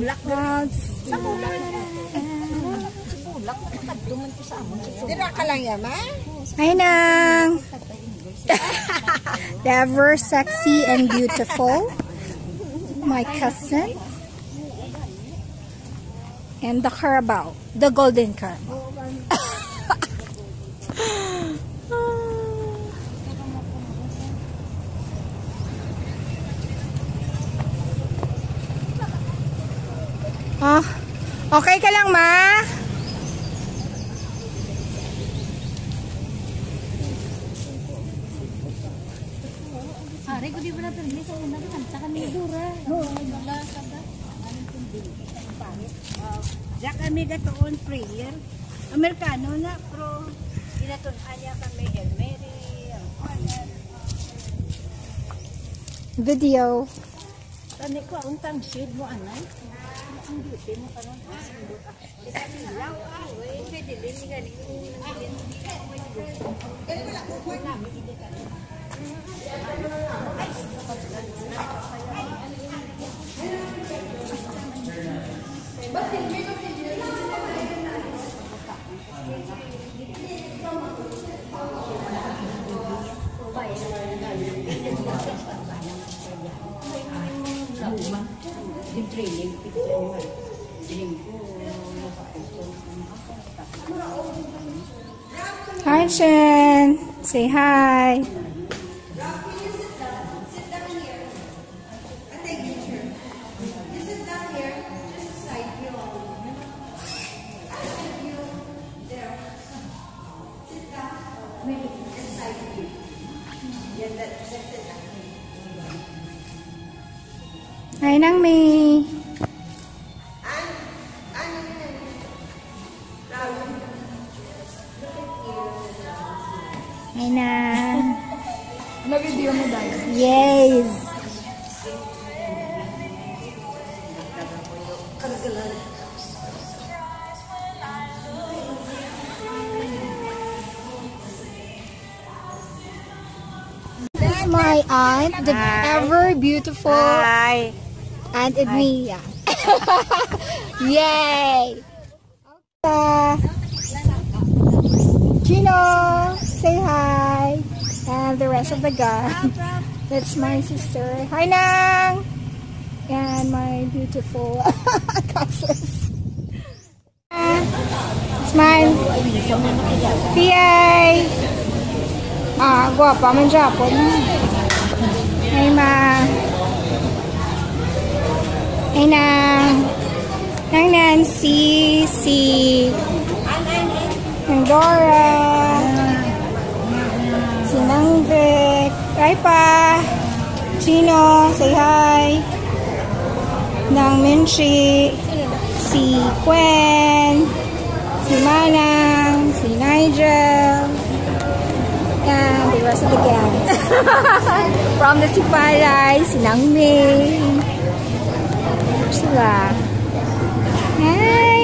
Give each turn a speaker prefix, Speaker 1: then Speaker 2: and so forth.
Speaker 1: bulak na. Sa bulak. Sa bulak na makadduman ko sa amon. Dira ka lang yama?
Speaker 2: Hi, Nang! the ever sexy and beautiful. My cousin. And the Carabao. The golden Carabao. oh, okay ka lang, ma?
Speaker 1: Ari ko di ba na permi sa una kan sa kami dura. Wala ka ba?
Speaker 3: Diya kami gatoon prayer. Amerikano na, pro. Inaton anya kami Hail Mary.
Speaker 2: Video.
Speaker 1: Tani ko ang tangsid mo anay. Ang duty mo karon ang sindot. Isa nilaw ah, we pwede din ni galing.
Speaker 2: Hi, Chen. Say hi. Hi, Nang May. Hi, Nang.
Speaker 1: Na-video mo dahil.
Speaker 2: Yes. This is my aunt, the ever beautiful
Speaker 3: Hi.
Speaker 2: Aunt Edmia. Yay! Uh, Gino, say hi. And the rest of the gang. That's my sister. Hi, Nang! And my beautiful cousins. Smile. Piyay! Ah, guwapa man Japon. Hi, ma. Hi, Nang. Nang Nancy, si Nang Dora, si Nang Vic, hi pa, Chino, say hi, Nang Minchi, si Gwen, si Manang, si Nigel, and the rest of the gang. From the Sipalay, si Nang May, sila. Hi!